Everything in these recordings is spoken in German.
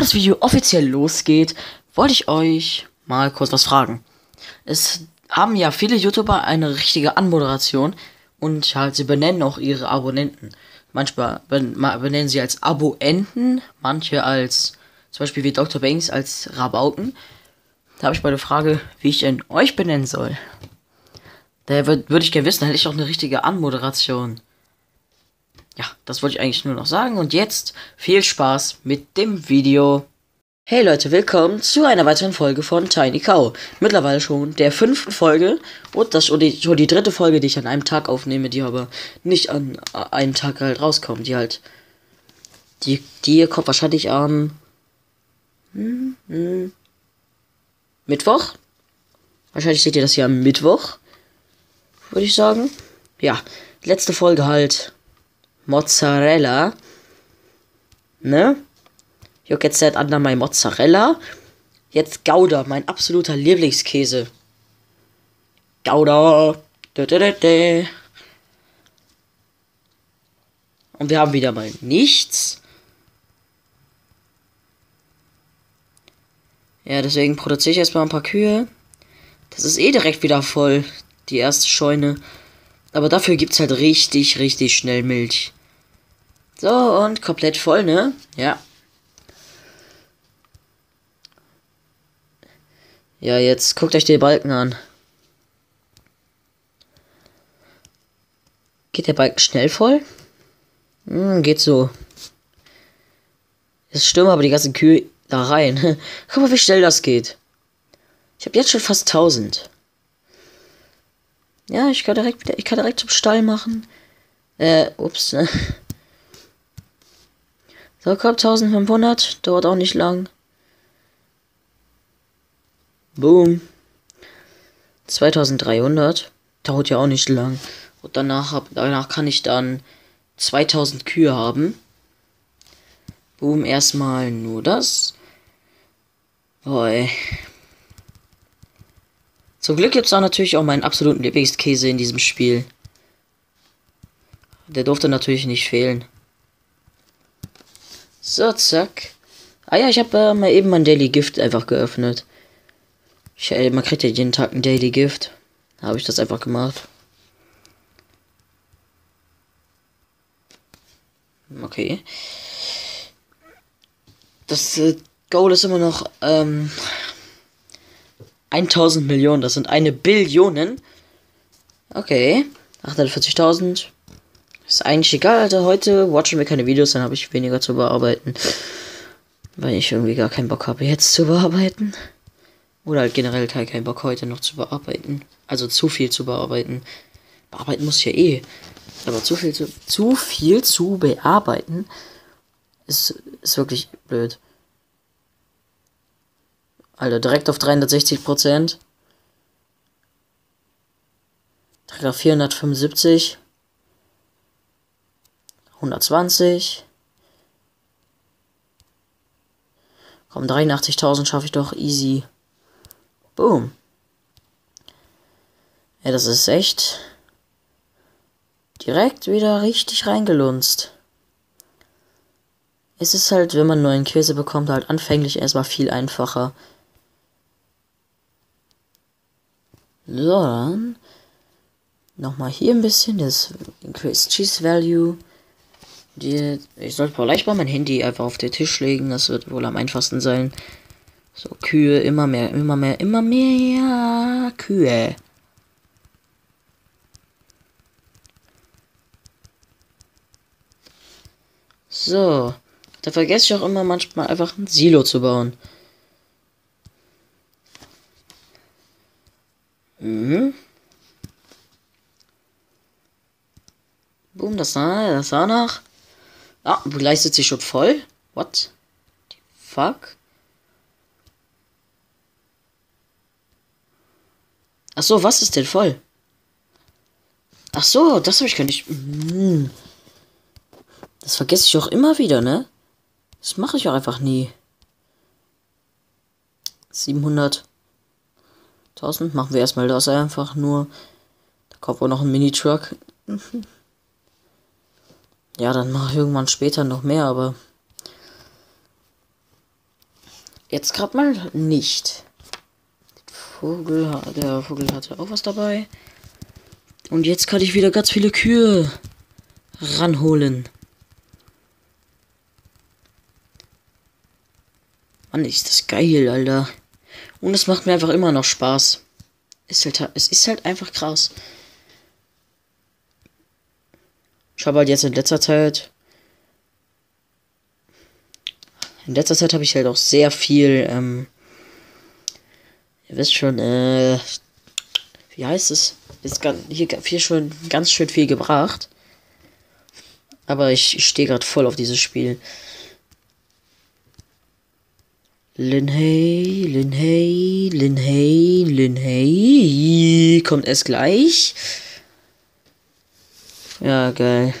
bevor das Video offiziell losgeht, wollte ich euch mal kurz was fragen. Es haben ja viele YouTuber eine richtige Anmoderation und halt sie benennen auch ihre Abonnenten. Manchmal benennen sie als Aboenten, manche als zum Beispiel wie Dr. Banks als Rabauken. Da habe ich mal eine Frage, wie ich denn euch benennen soll. Da würde ich gerne wissen, hätte ich auch eine richtige Anmoderation. Ja, das wollte ich eigentlich nur noch sagen. Und jetzt viel Spaß mit dem Video. Hey Leute, willkommen zu einer weiteren Folge von Tiny Cow. Mittlerweile schon der fünften Folge und das schon die, schon die dritte Folge, die ich an einem Tag aufnehme, die aber nicht an einem Tag halt rauskommt. Die halt. Die, die kommt wahrscheinlich am. Hm, hm, Mittwoch. Wahrscheinlich seht ihr das hier am Mittwoch. Würde ich sagen. Ja, letzte Folge halt Mozzarella. Ne? You get set under my Mozzarella. Jetzt Gouda, mein absoluter Lieblingskäse. Gouda. Da, da, da, da. Und wir haben wieder mal nichts. Ja, deswegen produziere ich erstmal ein paar Kühe. Das ist eh direkt wieder voll, die erste Scheune. Aber dafür gibt es halt richtig, richtig schnell Milch. So, und komplett voll, ne? Ja. Ja, jetzt guckt euch den Balken an. Geht der Balken schnell voll? Hm, geht so. Es stürmen aber die ganzen Kühe da rein. Guck mal, wie schnell das geht. Ich habe jetzt schon fast 1000. Ja, ich kann direkt ich kann direkt zum Stall machen. Äh, ups. So, komm, 1500. Dauert auch nicht lang. Boom. 2300. Dauert ja auch nicht lang. Und danach, hab, danach kann ich dann 2000 Kühe haben. Boom, erstmal nur das. Boy. Zum Glück gibt es auch natürlich auch meinen absoluten Lieblingskäse in diesem Spiel. Der durfte natürlich nicht fehlen. So, zack. Ah ja, ich habe äh, mal eben mein Daily Gift einfach geöffnet. Ich, äh, man kriegt ja jeden Tag ein Daily Gift. Habe ich das einfach gemacht. Okay. Das äh, Goal ist immer noch ähm, 1000 Millionen. Das sind eine Billionen. Okay. 840.000. Ist eigentlich egal, Alter. Heute watchen wir keine Videos, dann habe ich weniger zu bearbeiten. Weil ich irgendwie gar keinen Bock habe, jetzt zu bearbeiten. Oder halt generell keinen Bock heute noch zu bearbeiten. Also zu viel zu bearbeiten. Bearbeiten muss ja eh. Aber zu viel zu, zu viel zu bearbeiten ist, ist wirklich blöd. Alter, direkt auf 360 Prozent. Direkt auf 475. 120. Komm, 83.000 schaffe ich doch easy. Boom. Ja, das ist echt direkt wieder richtig reingelunzt. Es ist halt, wenn man neuen Käse bekommt, halt anfänglich erstmal viel einfacher. So, dann nochmal hier ein bisschen das Increase Cheese Value. Die, ich sollte vielleicht mal mein Handy einfach auf den Tisch legen. Das wird wohl am einfachsten sein. So, Kühe, immer mehr, immer mehr, immer mehr Kühe. So. Da vergesse ich auch immer manchmal einfach ein Silo zu bauen. Mhm. Boom, das sah, das sah nach. Ah, leistet sich schon voll. What? The fuck? Ach so, was ist denn voll? Ach so, das habe ich gar nicht. Hm. Das vergesse ich auch immer wieder, ne? Das mache ich auch einfach nie. 700. 1000 machen wir erstmal das einfach nur. Da kaufen wir noch einen Mini-Truck. Ja, dann mache ich irgendwann später noch mehr, aber. Jetzt gerade mal nicht. Vogel, der Vogel hatte auch was dabei. Und jetzt kann ich wieder ganz viele Kühe ranholen. Mann, ist das geil, Alter. Und es macht mir einfach immer noch Spaß. Ist halt, es ist halt einfach krass. Ich habe halt jetzt in letzter Zeit. In letzter Zeit habe ich halt auch sehr viel, ähm, ihr wisst schon, äh, wie heißt es? Ist hier viel schon ganz schön viel gebracht. Aber ich, ich stehe gerade voll auf dieses Spiel. Linhey, Linhey, Linhey, Linhey. Kommt es gleich? Ja, geil.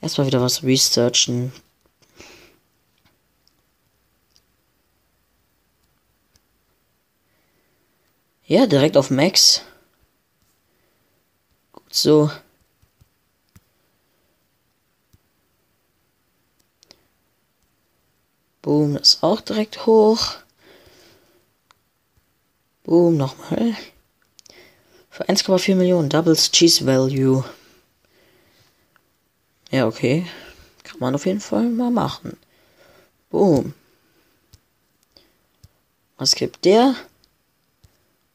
Erstmal wieder was researchen. Ja, direkt auf Max. Gut so. Boom, das ist auch direkt hoch. Boom, nochmal. Für 1,4 Millionen Doubles Cheese Value. Ja, okay. Kann man auf jeden Fall mal machen. Boom. Was gibt der?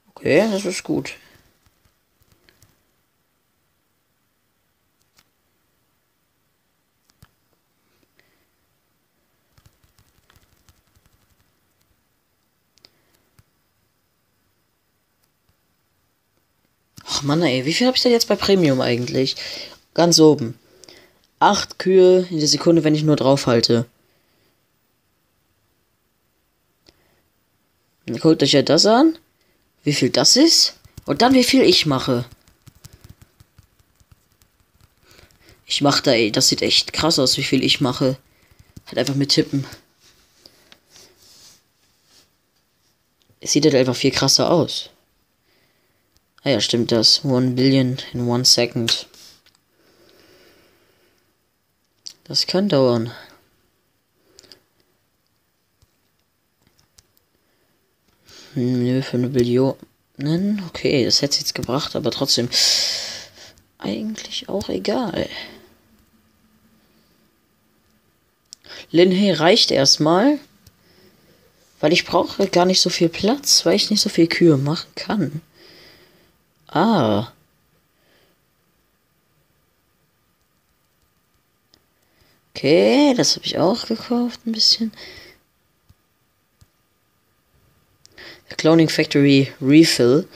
Okay, das ist gut. Ach Mann, ey, wie viel habe ich denn jetzt bei Premium eigentlich? Ganz oben. Acht Kühe in der Sekunde, wenn ich nur drauf halte. Guckt euch ja das an. Wie viel das ist. Und dann wie viel ich mache. Ich mache da, ey, das sieht echt krass aus, wie viel ich mache. Halt einfach mit Tippen. Es sieht halt einfach viel krasser aus. Ah ja, stimmt das. One Billion in one second. Das kann dauern. Nö, für eine Billion. Okay, das hätte es jetzt gebracht, aber trotzdem. Eigentlich auch egal. Linhey reicht erstmal. Weil ich brauche gar nicht so viel Platz, weil ich nicht so viel Kühe machen kann. Ah. Okay, das habe ich auch gekauft, ein bisschen. Der Cloning Factory Refill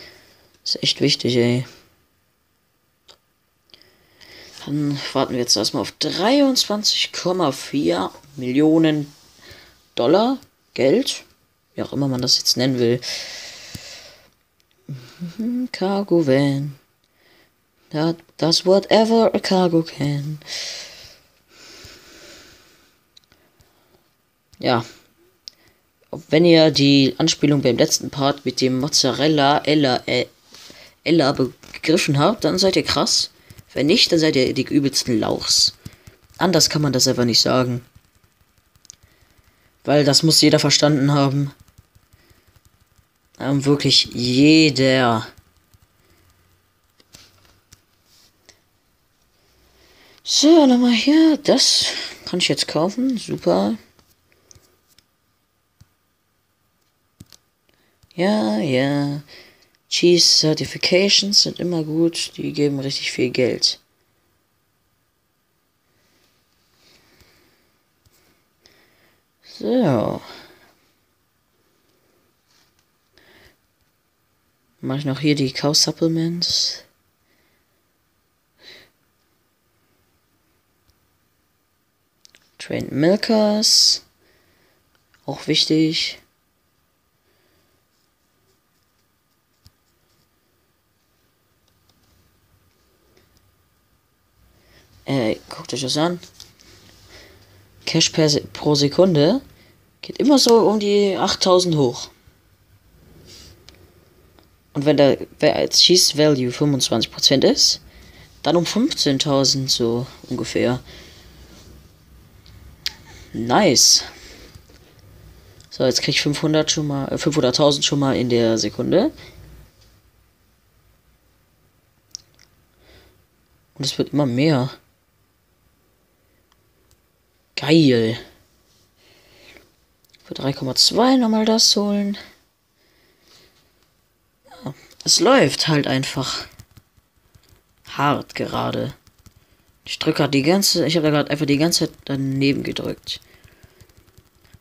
ist echt wichtig, ey. Dann warten wir jetzt erstmal auf 23,4 Millionen Dollar Geld. Wie auch immer man das jetzt nennen will. Mhm, cargo Van. That does whatever a cargo can. Ja. Wenn ihr die Anspielung beim letzten Part mit dem Mozzarella Ella, äh, Ella begriffen habt, dann seid ihr krass. Wenn nicht, dann seid ihr die übelsten Lauchs. Anders kann man das einfach nicht sagen. Weil das muss jeder verstanden haben. Ähm, wirklich jeder. So, nochmal hier. Das kann ich jetzt kaufen. Super. Ja, ja. Cheese Certifications sind immer gut. Die geben richtig viel Geld. So. Mache ich noch hier die Cow Supplements. Trained Milkers. Auch wichtig. Äh, guckt euch das an. Cash per, pro Sekunde geht immer so um die 8000 hoch. Und wenn der wer als Cheese Value 25% ist, dann um 15.000 so ungefähr. Nice. So, jetzt krieg ich 500 schon mal, 500.000 schon mal in der Sekunde. Und es wird immer mehr. Geil. Für 3,2 nochmal das holen. Es läuft halt einfach. Hart gerade. Ich drücke gerade die ganze, ich habe da gerade einfach die ganze Zeit daneben gedrückt.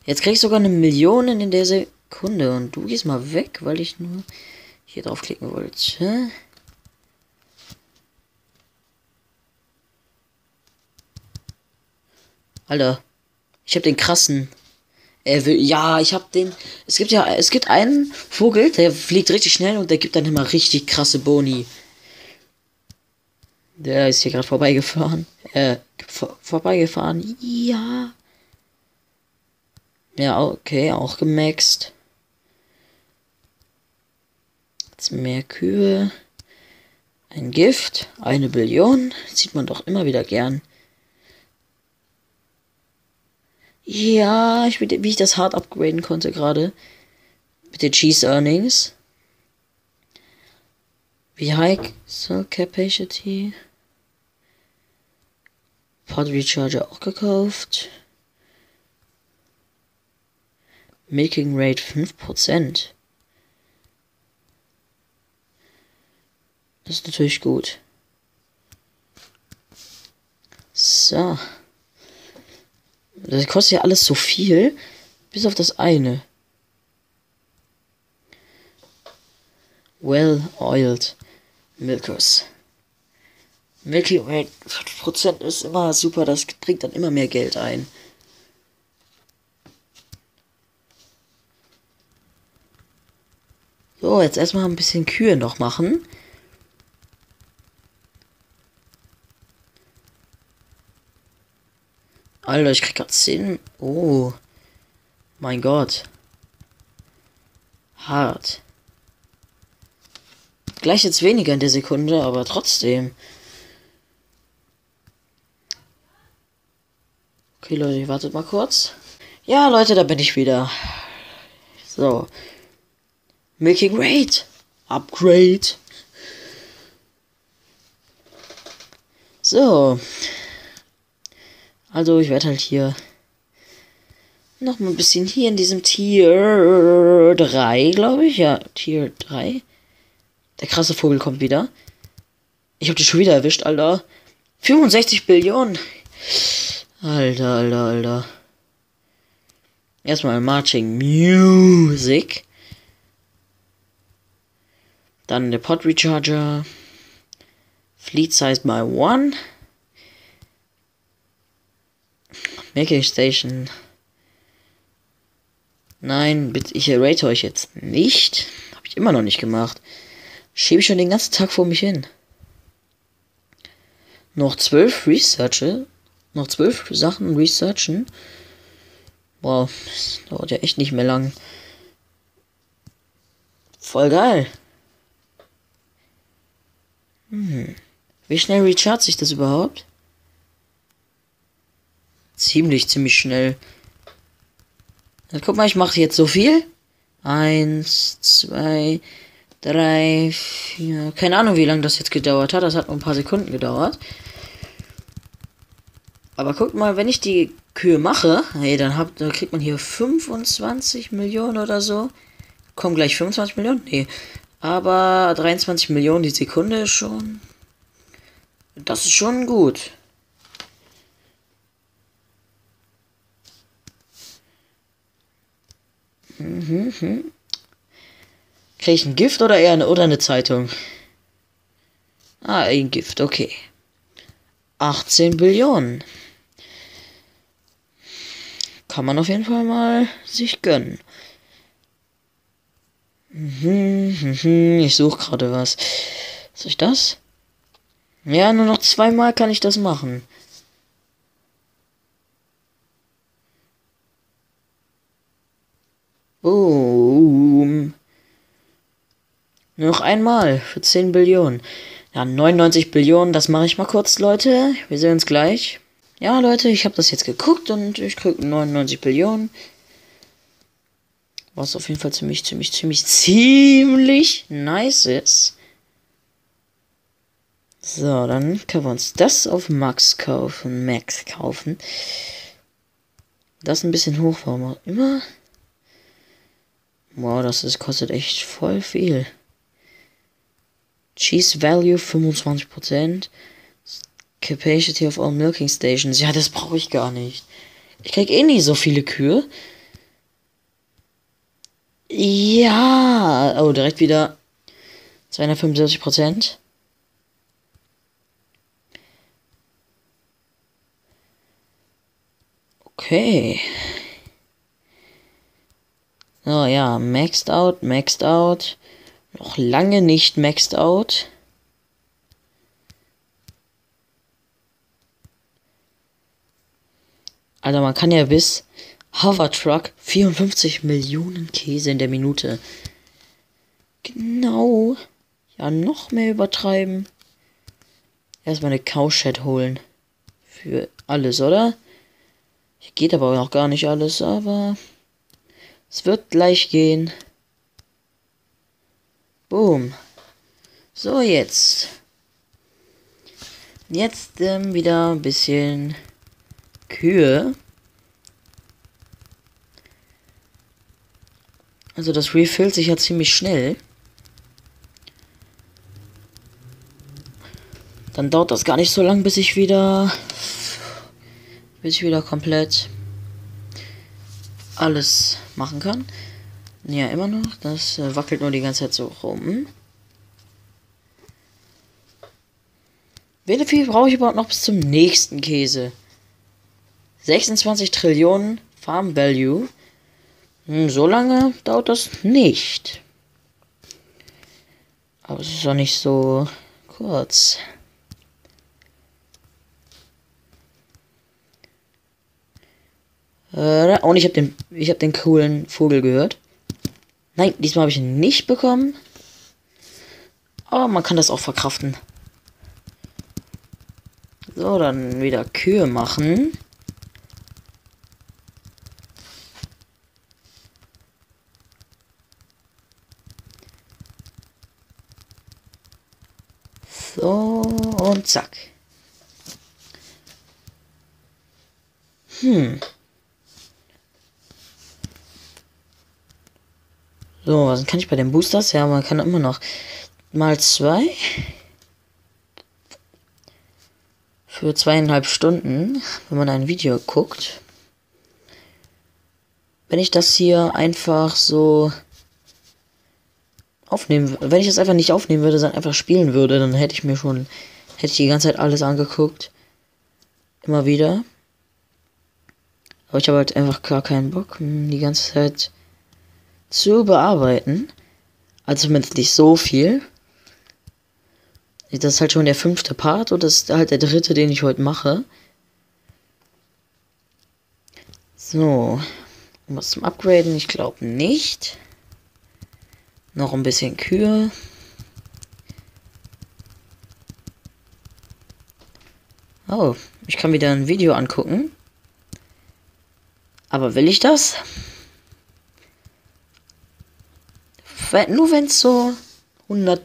Jetzt krieg ich sogar eine Million in der Sekunde und du gehst mal weg, weil ich nur hier draufklicken wollte. Alter, ich habe den krassen. Er will, ja, ich habe den. Es gibt ja, es gibt einen Vogel, der fliegt richtig schnell und der gibt dann immer richtig krasse Boni. Der ist hier gerade vorbeigefahren. Äh, vor, vorbeigefahren. Ja. Ja, okay, auch gemaxt. Jetzt mehr Kühe. Ein Gift. Eine Billion. Sieht man doch immer wieder gern. Ja, ich, wie ich das hart upgraden konnte gerade. Mit den Cheese Earnings. Wie high so Capacity? Pod Recharger auch gekauft. Making Rate 5%. Das ist natürlich gut. So. Das kostet ja alles so viel. Bis auf das eine. Well oiled milkers. Milky Way 5% ist immer super, das bringt dann immer mehr Geld ein. So, jetzt erstmal ein bisschen Kühe noch machen. Alter, ich krieg grad 10. Oh. Mein Gott. Hart. Gleich jetzt weniger in der Sekunde, aber trotzdem. Okay, Leute, wartet mal kurz. Ja, Leute, da bin ich wieder. So. Making Rate. Upgrade. So. Also, ich werde halt hier noch mal ein bisschen hier in diesem Tier 3, glaube ich. Ja, Tier 3. Der krasse Vogel kommt wieder. Ich habe die schon wieder erwischt, Alter. 65 Billionen. Alter, Alter, Alter. Erstmal Marching Music. Dann der Pod Recharger. Fleet Size by One. Making Station. Nein, bitte, ich rate euch jetzt nicht. Habe ich immer noch nicht gemacht. Schiebe ich schon den ganzen Tag vor mich hin. Noch zwölf Researches noch zwölf Sachen researchen. Boah, das dauert ja echt nicht mehr lang. Voll geil. Hm. Wie schnell recharge sich das überhaupt? Ziemlich, ziemlich schnell. Dann guck mal, ich mache jetzt so viel. Eins, zwei, drei, vier. Keine Ahnung, wie lange das jetzt gedauert hat. Das hat nur ein paar Sekunden gedauert. Aber guckt mal, wenn ich die Kühe mache, hey, dann, hab, dann kriegt man hier 25 Millionen oder so. Kommen gleich 25 Millionen? Nee. Aber 23 Millionen die Sekunde ist schon. Das ist schon gut. Mhm, mhm. Kriege ich ein Gift oder eher eine, oder eine Zeitung? Ah, ein Gift, okay. 18 Billionen kann man auf jeden Fall mal sich gönnen. Mhm, mhm, ich suche gerade was. Soll ich das? Ja, nur noch zweimal kann ich das machen. Boom. Noch einmal für 10 Billionen. Ja, 99 Billionen, das mache ich mal kurz, Leute. Wir sehen uns gleich. Ja, Leute, ich habe das jetzt geguckt und ich krieg 99 Billionen. Was auf jeden Fall ziemlich, ziemlich, ziemlich, ziemlich nice ist. So, dann können wir uns das auf Max kaufen. Max kaufen. Das ein bisschen hoch, warum auch immer. Wow, das ist, kostet echt voll viel. Cheese Value 25%. Capacity of all milking stations. Ja, das brauche ich gar nicht. Ich krieg eh nie so viele Kühe. Ja. Oh, direkt wieder 275%. Okay. Oh ja, maxed out, maxed out. Noch lange nicht maxed out. Also man kann ja bis Hovertruck 54 Millionen Käse in der Minute. Genau. Ja, noch mehr übertreiben. Erstmal eine Cowshed holen. Für alles, oder? Geht aber noch gar nicht alles, aber es wird gleich gehen. Boom. So, jetzt. Jetzt ähm, wieder ein bisschen Kühe. Also das refillt sich ja ziemlich schnell. Dann dauert das gar nicht so lang, bis ich wieder bis ich wieder komplett alles machen kann. Ja, immer noch. Das äh, wackelt nur die ganze Zeit so rum. Wie viel brauche ich überhaupt noch bis zum nächsten Käse? 26 Trillionen Farm Value. Hm, so lange dauert das nicht. Aber es ist auch nicht so kurz. Und ich habe den, ich habe den coolen Vogel gehört. Nein, diesmal habe ich ihn nicht bekommen. Aber man kann das auch verkraften. So, dann wieder Kühe machen. So, und zack. Hm. So, was kann ich bei den Boosters? Ja, man kann immer noch mal zwei für zweieinhalb Stunden, wenn man ein Video guckt. Wenn ich das hier einfach so aufnehmen, wenn ich das einfach nicht aufnehmen würde, sondern einfach spielen würde, dann hätte ich mir schon, hätte ich die ganze Zeit alles angeguckt. Immer wieder. Aber ich habe halt einfach gar keinen Bock, die ganze Zeit zu bearbeiten. Also zumindest nicht so viel. Das ist halt schon der fünfte Part und das ist halt der dritte, den ich heute mache. So. Was zum Upgraden? Ich glaube nicht. Noch ein bisschen Kühe. Oh, ich kann wieder ein Video angucken. Aber will ich das? Nur wenn es so 100,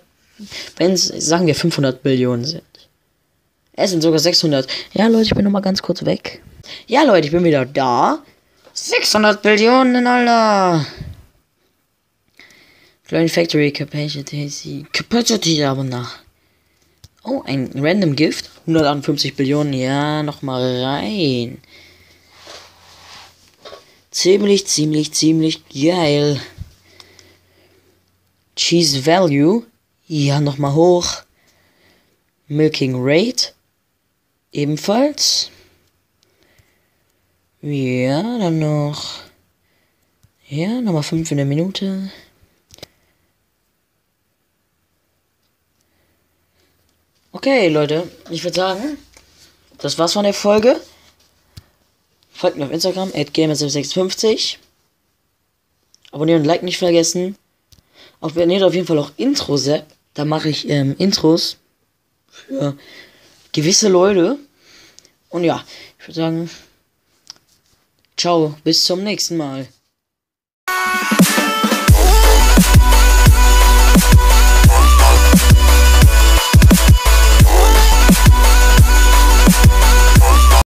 wenn es, sagen wir 500 Millionen sind. Es sind sogar 600. Ja, Leute, ich bin noch mal ganz kurz weg. Ja, Leute, ich bin wieder da. 600 Billionen, Alter. Kleine Factory Capacity. Capacity aber nach. Oh, ein Random Gift. 158 Billionen. Ja, noch mal rein. Ziemlich, ziemlich, ziemlich geil. Cheese Value, ja nochmal hoch. Milking Rate, ebenfalls. Ja, dann noch. Ja, nochmal 5 in der Minute. Okay, Leute, ich würde sagen, das war's von der Folge. Folgt mir auf Instagram, at gamer650. Abonnieren und Like nicht vergessen. Auf, nee, auf jeden Fall auch Intro-Sepp. Da mache ich ähm, Intros für gewisse Leute. Und ja, ich würde sagen, ciao, bis zum nächsten Mal.